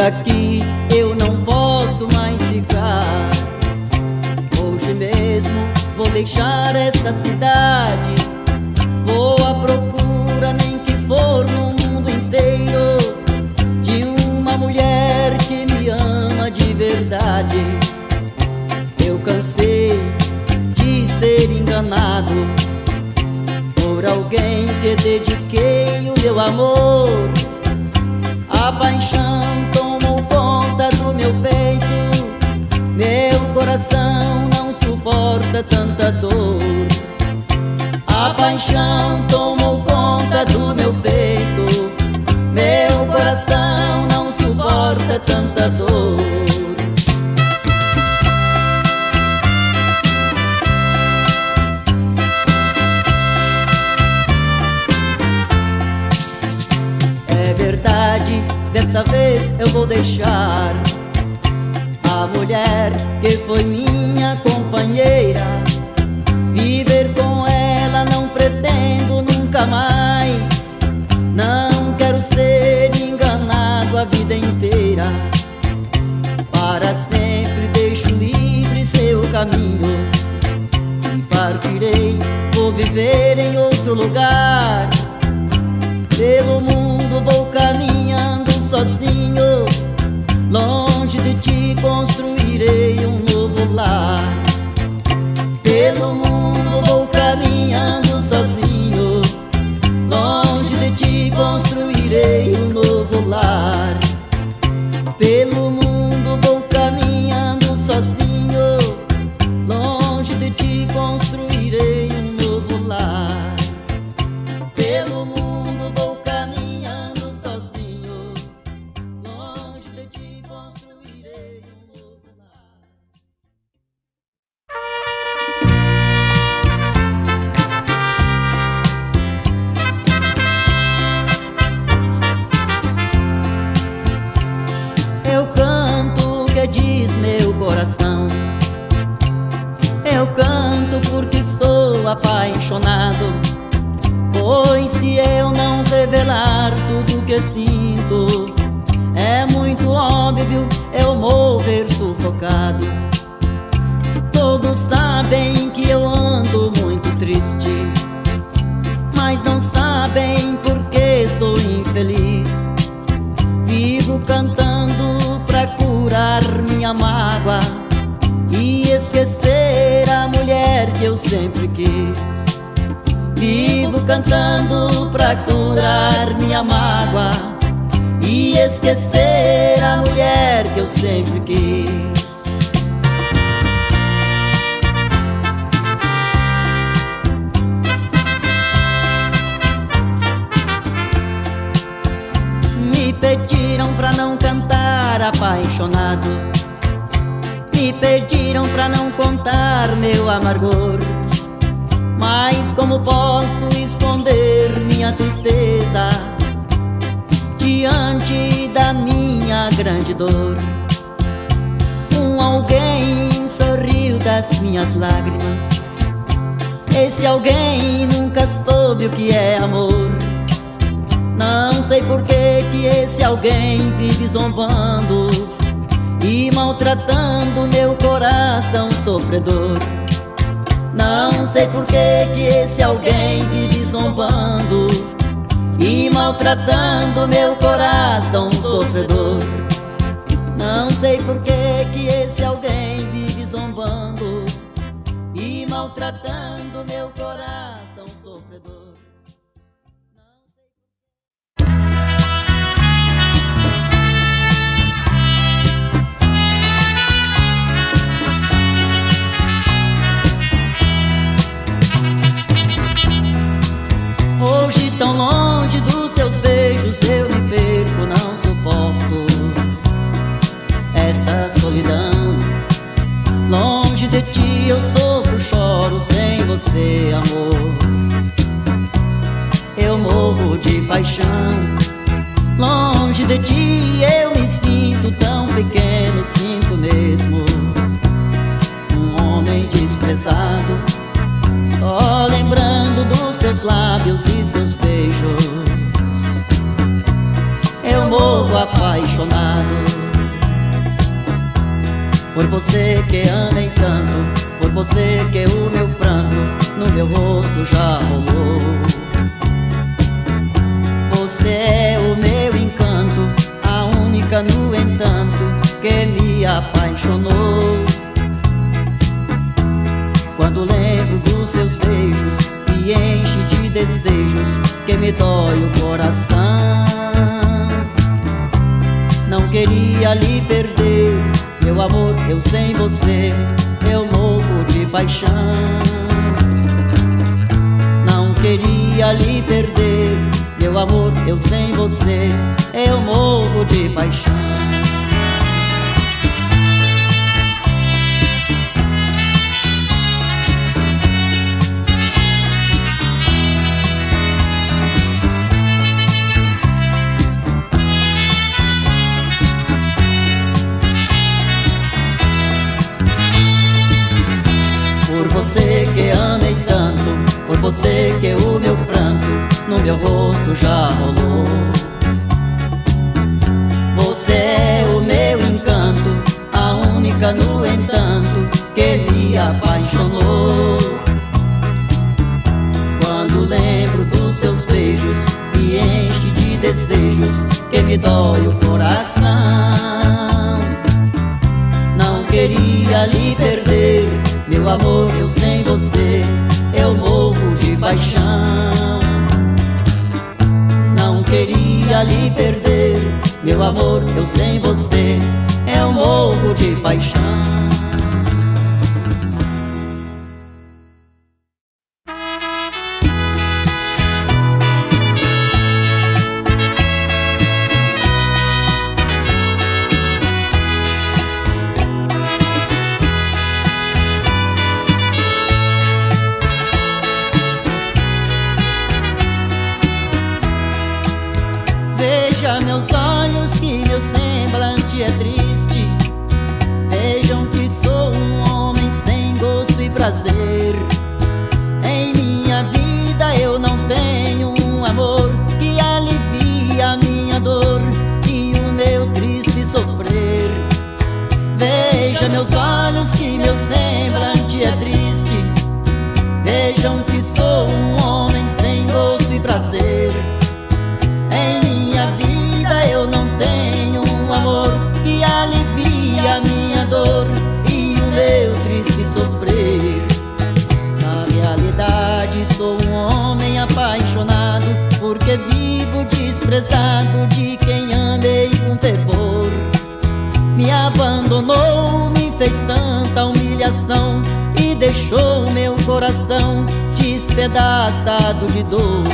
Por aqui eu não posso mais ficar. Hoje mesmo vou deixar esta cidade. Vou à procura, nem que for no mundo inteiro, de uma mulher que me ama de verdade. Eu cansei de ser enganado por alguém que dediquei o meu amor. A paixão do meu peito, meu coração não suporta tanta dor. A paixão tomou conta do meu peito, meu coração não suporta tanta dor. Desta vez eu vou deixar a mulher que foi minha companheira. Viver com ela não pretendo nunca mais. Não quero ser enganado a vida inteira. Para sempre deixo livre seu caminho e partirei. Vou viver em outro lugar. Pelo mundo vou caminhando sozinho. Longe de ti construirei um novo lar. Pelo mundo vou caminhando sozinho. Longe de ti construirei um sempre quis. Vivo cantando pra curar minha mágoa e esquecer a mulher que eu sempre quis. Me pediram pra não cantar apaixonado. Me pediram pra não contar meu amargor. Como posso esconder minha tristeza diante da minha grande dor? Um alguém sorriu das minhas lágrimas. Esse alguém nunca soube o que é amor. Não sei por que que esse alguém vive zombando e maltratando meu coração sofredor. Não sei por que que esse alguém vive zombando e maltratando meu coração sofredor. Não sei por que que esse alguém vive zombando e maltratando meu coração sofredor. Paixão. Longe de ti eu me sinto tão pequeno, sinto mesmo um homem desprezado. Só lembrando dos teus lábios e seus beijos eu morro apaixonado. Por você que amei tanto, por você que o meu pranto no meu rosto já rolou. Que me apaixonou. Quando lembro dos seus beijos, me enche de desejos que me dói o coração. Não queria lhe perder, meu amor, eu sem você, eu morro de paixão. Não queria lhe perder, meu amor, eu sem você, eu morro de paixão. Você que o meu pranto No meu rosto já rolou. Você é o meu encanto A única no entanto Que me apaixonou. Quando lembro dos seus beijos Me enche de desejos Que me dói o coração. Não queria lhe perder meu amor, eu sem você, paixão. Não queria lhe perder, meu amor, eu sem você, eu morro de paixão. meus olhos que meu semblante é triste. Vejam que sou um homem sem gosto e prazer. Em minha vida eu não tenho um amor que alivia a minha dor e o meu triste sofrer. Na realidade sou um homem apaixonado, porque vivo desprezado de quem amei com fervor. Me abandono despedaçado de dor.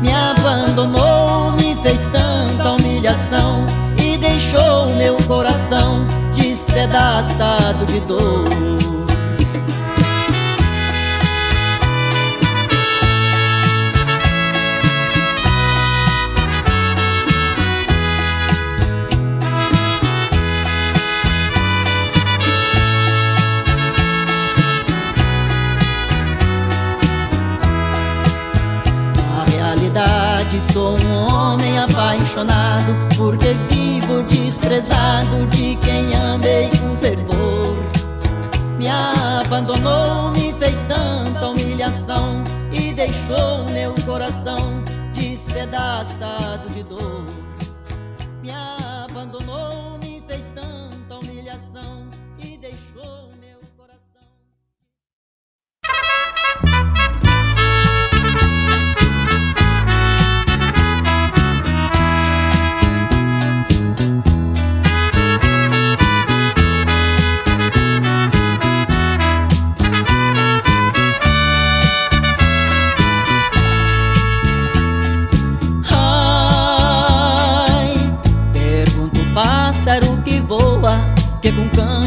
Me abandonou, me fez tanta humilhação E deixou meu coração despedaçado de dor Porque vivo desprezado De quem amei com fervor. Me abandonou, me fez tanta humilhação E deixou meu coração despedaçado de dor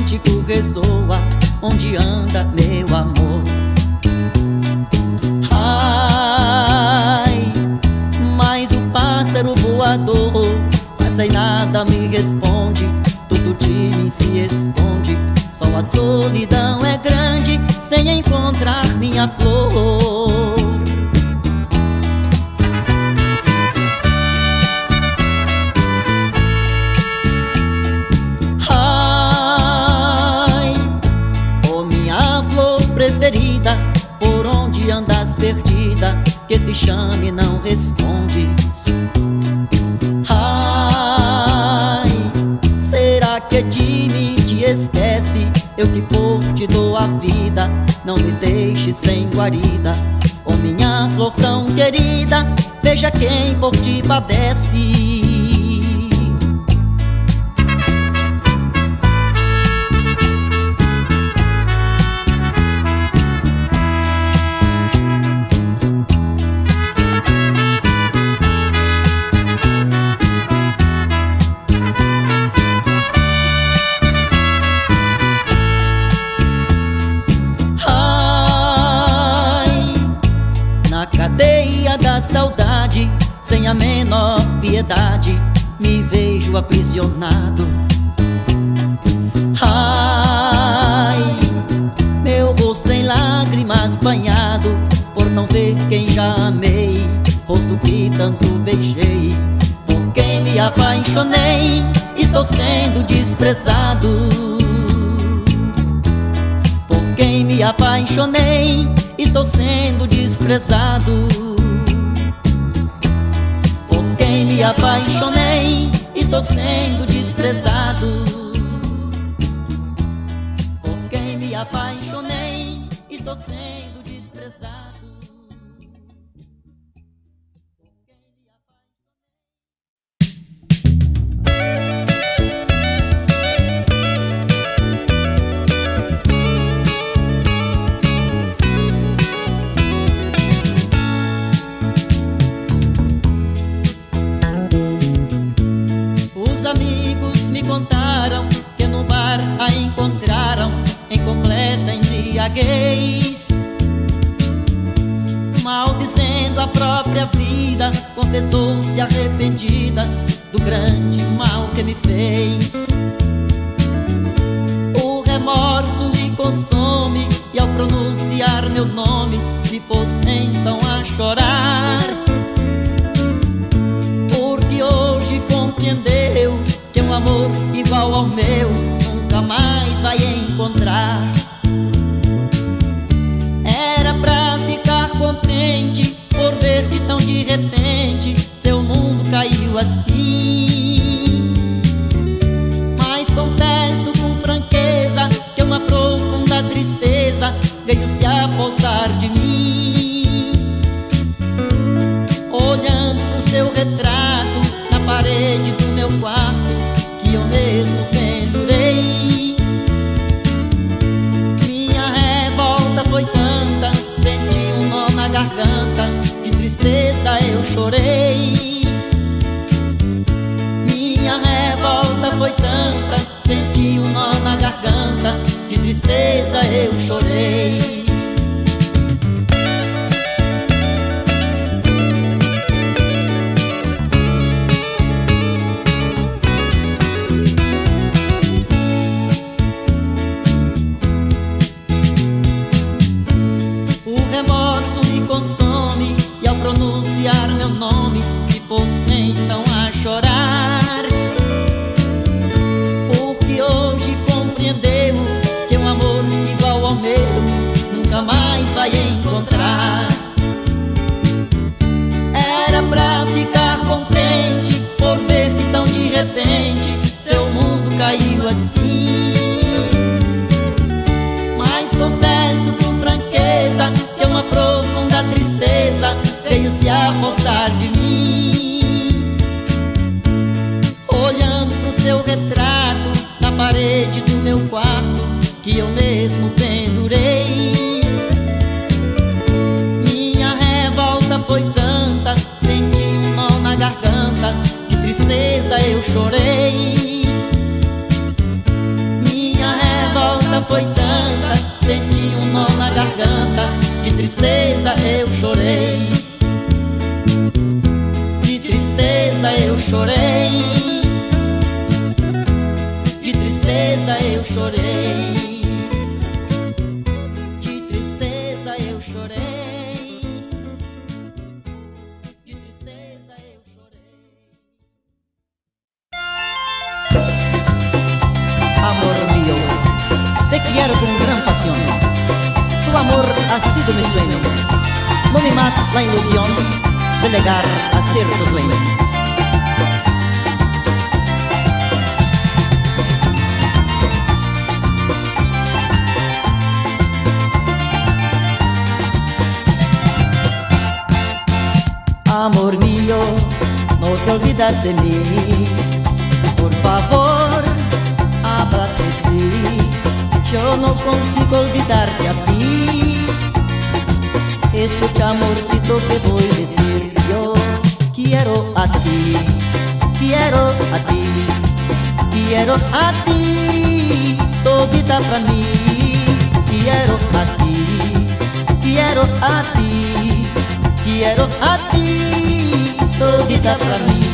cântico ressoa onde anda meu amor. Ai, mas o pássaro voador passa e nada me responde, tudo de mim se esconde. Só a solidão é grande sem encontrar minha flor. que te chame e não respondes. Ai, será que é de mim te esquece? Eu que por te dou a vida, não me deixes sem guarida. Ô oh, minha flor tão querida, veja quem por ti padece. desprezado. Por quem me apaixonei again. La ilusión de llegar a ser tu dueño. Amor mío, no te olvidas de mí. Por favor, hablas de sí. Yo no consigo olvidarte a ti. Escucha, amorcito, que voy a decir. Yo quiero a ti, quiero a ti, quiero a ti, todita para mí. Quiero a ti, quiero a ti, quiero a ti, todita para mí.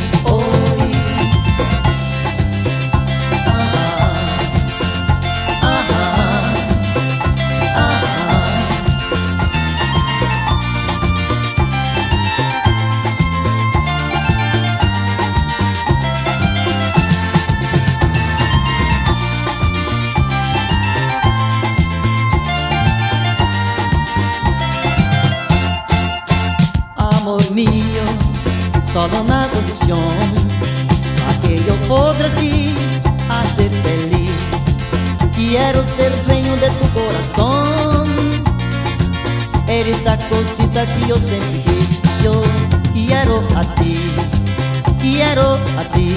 Eres la cosita que yo quise. Yo quiero a ti, quiero a ti,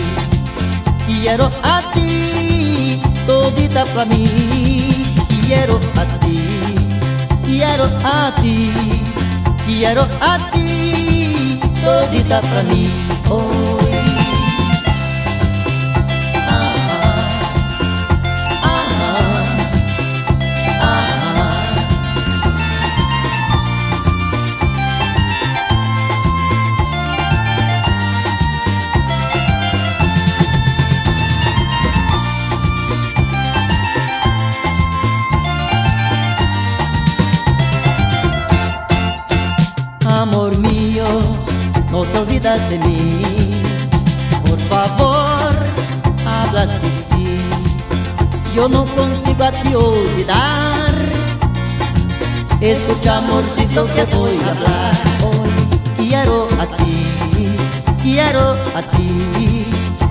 quiero a ti, todita para mí. Quiero a ti, quiero a ti, quiero a ti todita pra mim Oi de mí. Por favor, hablas de sí. Yo no consigo a ti olvidar. Escucha, amorcito, que voy a hablar hoy. Quiero a ti, quiero a ti,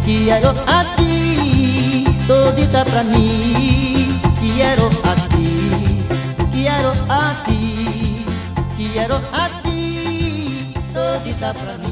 quiero a ti, todita para mí. Quiero a ti, quiero a ti, quiero a ti todita pra mim.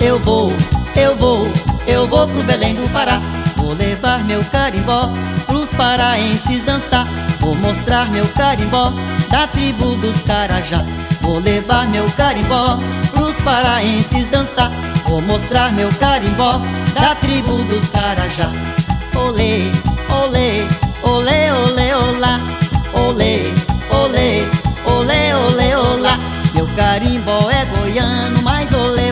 Eu vou, eu vou, eu vou pro Belém do Pará. Vou levar meu carimbó pros paraenses dançar. Vou mostrar meu carimbó da tribo dos Carajá. Vou levar meu carimbó pros paraenses dançar. Vou mostrar meu carimbó da tribo dos Carajá. Olê, olê, olê, olê, olá. Olê, olê, olê, olê, olá. Meu carimbó é goiano, mas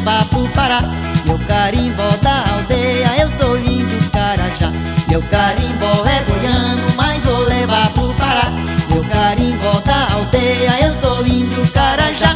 levar pro Pará. Meu carimbó da aldeia, eu sou índio carajá. Meu carimbó é goiano, mas vou levar pro Pará. Meu carimbó da aldeia, eu sou índio carajá.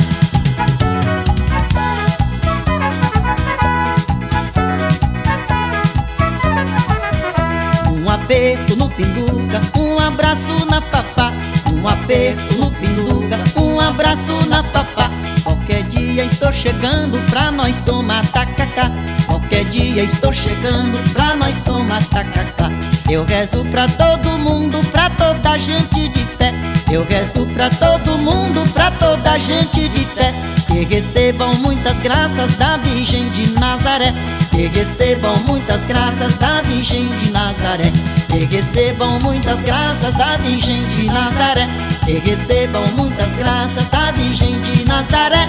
Um aperto no pinduca, um abraço na papá Um aperto no pinduca, um abraço na papá. Qualquer dia estou chegando pra nós tomar tacacá. Qualquer dia estou chegando pra nós tomar tacacá. Eu rezo pra todo mundo, pra toda gente de fé. Eu rezo pra todo mundo, pra toda gente de fé Que recebam muitas graças da Virgem de Nazaré. Que recebam muitas graças da Virgem de Nazaré. Que recebam muitas graças da Virgem de Nazaré. Que recebam muitas graças da Virgem de Nazaré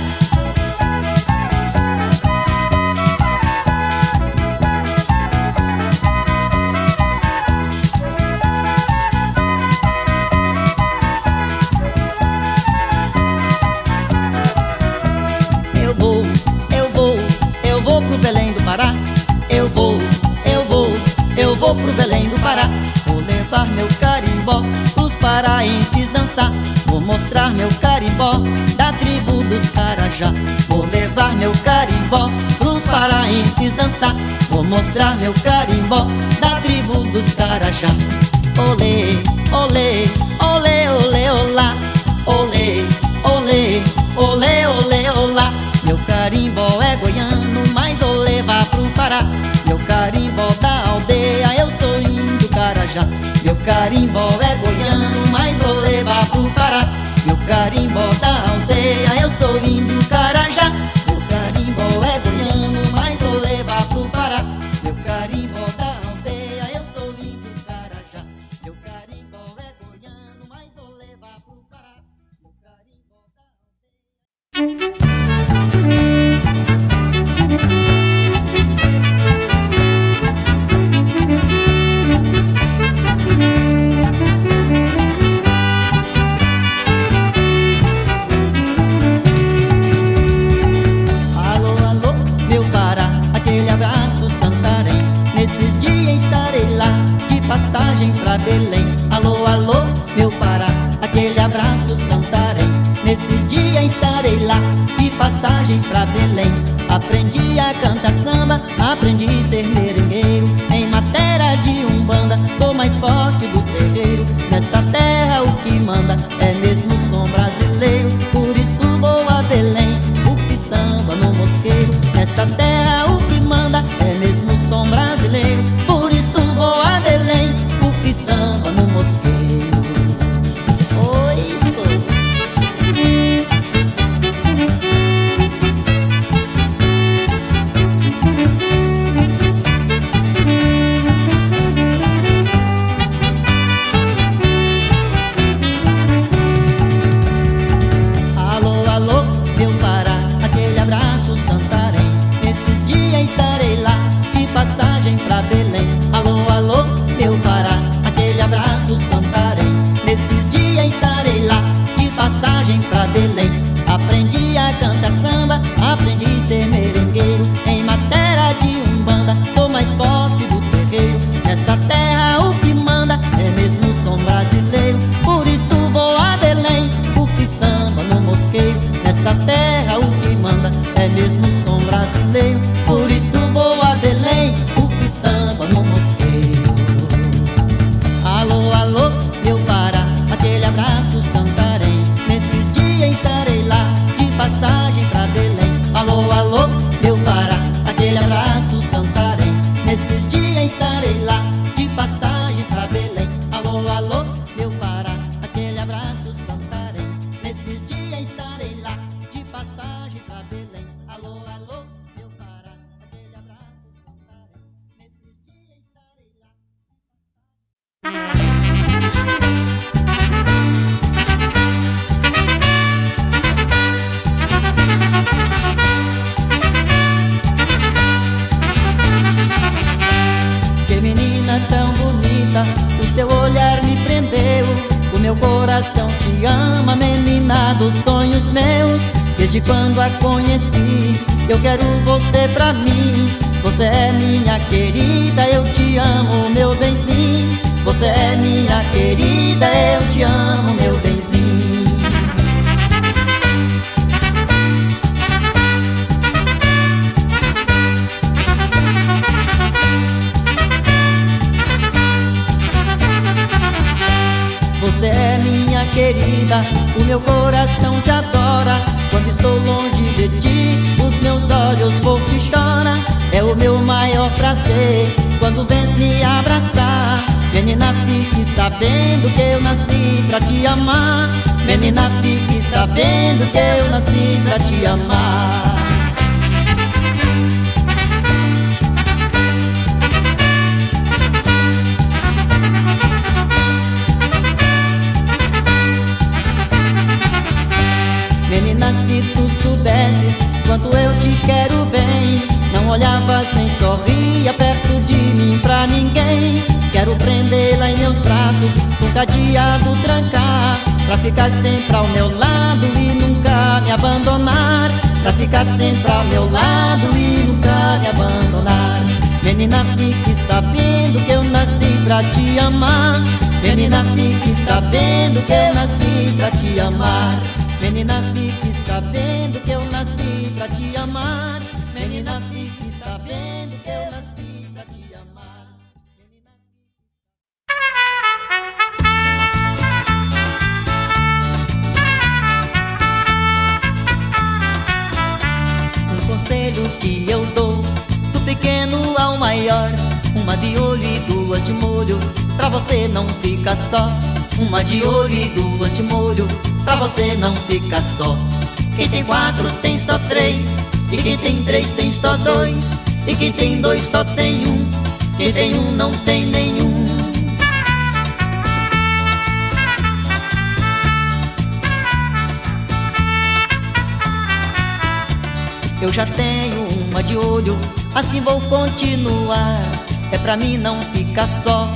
mostrar meu carimbó. Os paraenses dançar Vou mostrar meu carimbó. Da tribo dos Carajá Vou levar meu carimbó. Pros paraenses dançar Vou mostrar meu carimbó. Da tribo dos Carajá. Olê, olê, olê, olê, olá. Olê, olê, olê, olê, olá. Meu carimbó é goiano Mas vou levar pro Pará. Meu carimbó é goiano, mas vou levar pro Pará. Meu carimbó tá da aldeia, eu sou índio Carajá. pra Belém. Aprendi a cantar samba, Desde quando a conheci, eu quero você pra mim. Você é minha querida, eu te amo, meu benzinho. Você é minha querida, eu te amo, meu benzinho. Você é minha querida, o meu coração te adora estou longe de ti, os meus olhos pouco choram. É o meu maior prazer quando vens me abraçar. Menina, fique sabendo que eu nasci pra te amar. Menina, fique sabendo que eu nasci pra te amar. cadeado trancar Pra ficar sempre ao meu lado e nunca me abandonar. Pra ficar sempre ao meu lado e nunca me abandonar. Menina, fique sabendo que eu nasci pra te amar. Menina, fique sabendo que eu nasci pra te amar. Menina, fique sabendo que eu nasci pra te amar. Maior Uma de olho e duas de molho Pra você não ficar só. Uma de olho e duas de molho Pra você não ficar só. Quem tem quatro tem só três E quem tem três tem só dois E quem tem dois só tem um Quem tem um não tem nenhum. Eu já tenho uma de olho, assim vou continuar. É pra mim não ficar só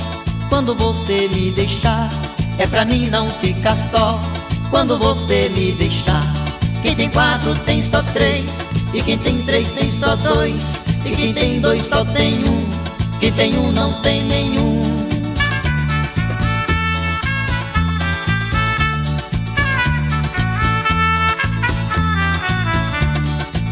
quando você me deixar. É pra mim não ficar só quando você me deixar. Quem tem quatro tem só três, e quem tem três tem só dois, e quem tem dois só tem um, quem tem um não tem nenhum.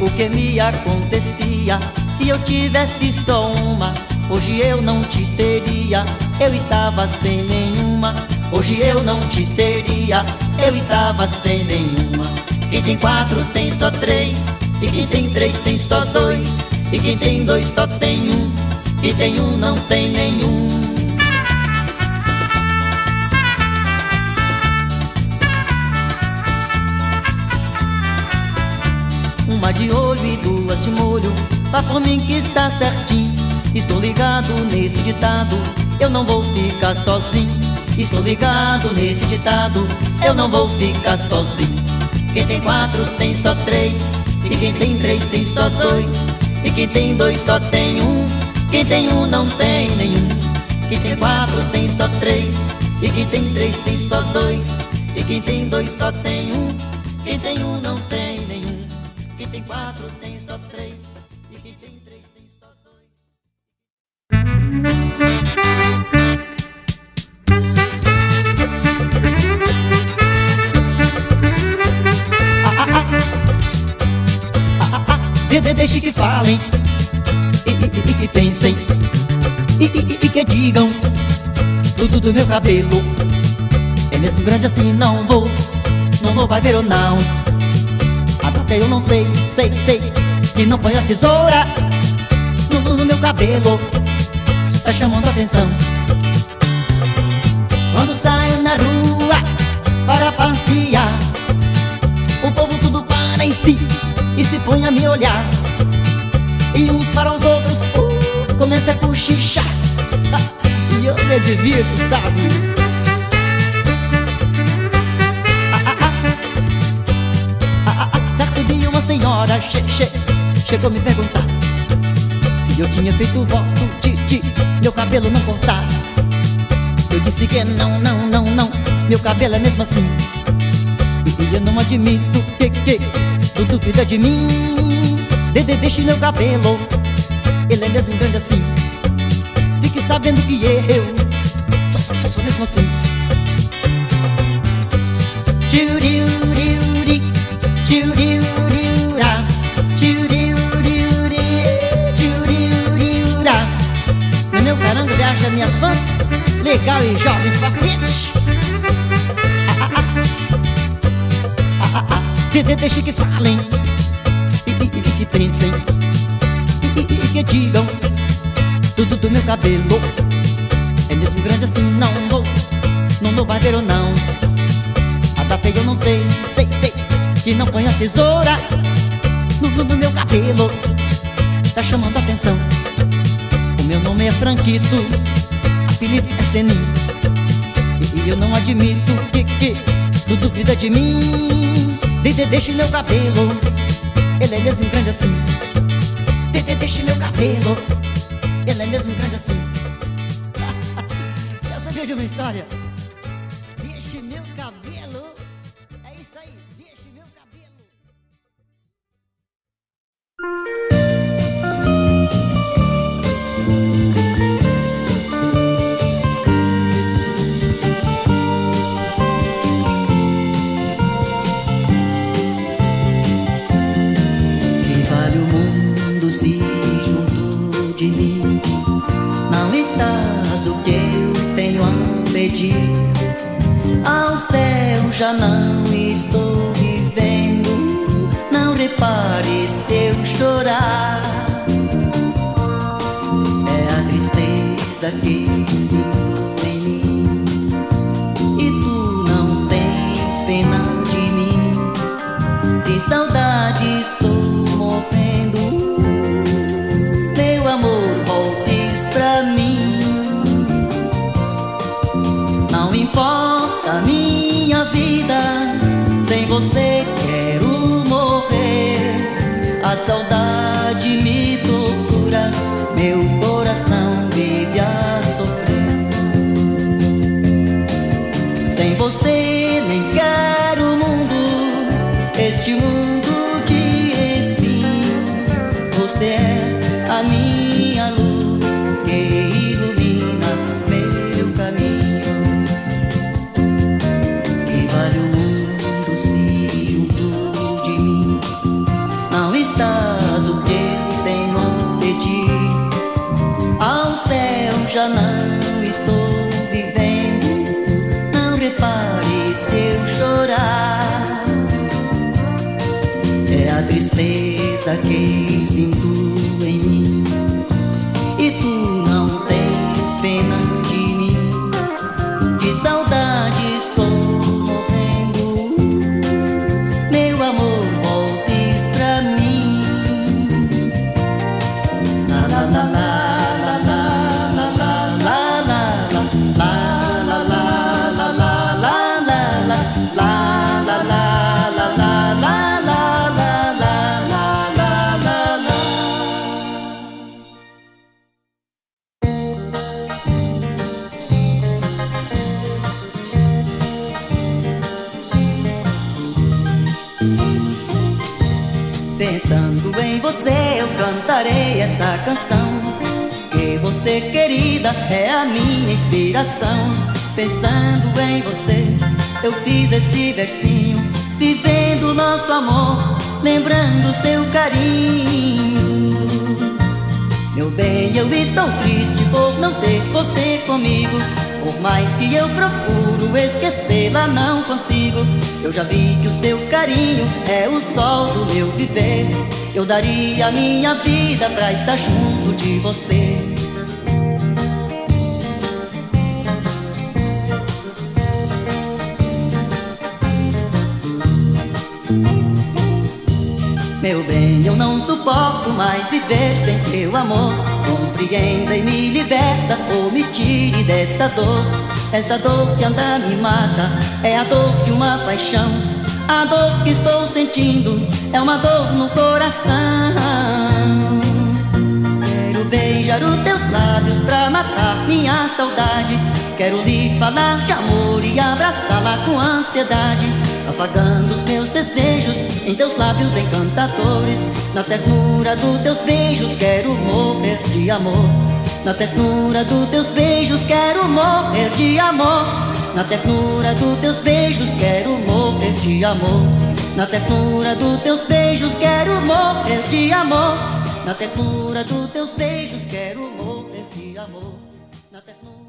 O que me acontecia se eu tivesse só uma? Hoje eu não te teria, eu estava sem nenhuma. Hoje eu não te teria, eu estava sem nenhuma. Quem tem quatro tem só três, e quem tem três tem só dois, e quem tem dois só tem um, quem tem um não tem nenhum. Uma de olho e duas de molho, vá por mim que está certinho. Estou ligado nesse ditado, eu não vou ficar sozinho. Estou ligado nesse ditado, eu não vou ficar sozinho. Quem tem quatro tem só três, e quem tem três tem só dois, e quem tem dois só tem um, quem tem um não tem nenhum. Quem tem quatro tem só três, e quem tem três tem só dois, e quem tem dois só tem um, quem tem um não deixe que falem. E, e, e, que pensem. E que digam. Tudo do meu cabelo. É mesmo grande assim não vou. Não vou vai ver ou não. Até eu não sei sei sei que não põe a tesoura no, no meu cabelo. Tá chamando a atenção. Quando saio na rua para passear o povo tudo para em si e se põe a me olhar E uns para os outros uh, começa a cochichar. E eu me divirto, sabe? Certo dia uma senhora che, che, chegou me perguntar Se eu tinha feito voto de, de meu cabelo não cortar. Eu disse que não, não, não, não Meu cabelo é mesmo assim. E eu não admito que, que Tu duvida de mim Dede, deixe meu cabelo. Ele é mesmo grande assim. Fique sabendo que eu Sou, sou, sou, sou mesmo assim. Tchuriuriuri Tchuriuriura Tchuriuriuri Tchuriuriura. No meu carango acha minhas fãs Legal e jovens pra frente. Ah, ah, ah. Ah, ah. De, deixe que falem que pensem e, e, e, que digam tudo do meu cabelo. É mesmo grande assim não vou não vou ou não. A data eu não sei sei sei que não põe a tesoura no, no, no meu cabelo. Tá chamando atenção. O meu nome é Franquito a Felipe é Senin. E, e eu não admito que que tu duvida de mim. Dede, deixe meu cabelo Ele é mesmo grande assim. Deixe meu cabelo. Ele é mesmo grande assim. Saber de uma história? Não canção. Que você, querida, é a minha inspiração. Pensando em você, eu fiz esse versinho. Vivendo nosso amor, lembrando seu carinho. Meu bem, eu estou triste por não ter você comigo. Por mais que eu procuro esquecê-la, não consigo. Eu já vi que o seu carinho é o sol do meu viver. Eu daria minha vida pra estar junto de você. Meu bem, eu não suporto mais viver sem teu amor. Compreenda e me liberta ou me tire desta dor. Esta dor que anda me mata é a dor de uma paixão. A dor que estou sentindo é uma dor no coração. Quero beijar os teus lábios pra matar minha saudade. Quero lhe falar de amor e abraçá-la com ansiedade. Afagando os meus desejos em teus lábios encantadores. Na ternura dos teus beijos quero morrer de amor. Na ternura dos teus beijos quero morrer de amor. Na ternura dos teus beijos quero morrer de amor. Na ternura dos teus beijos quero morrer de amor. Na ternura dos teus beijos quero morrer de amor. Na ternura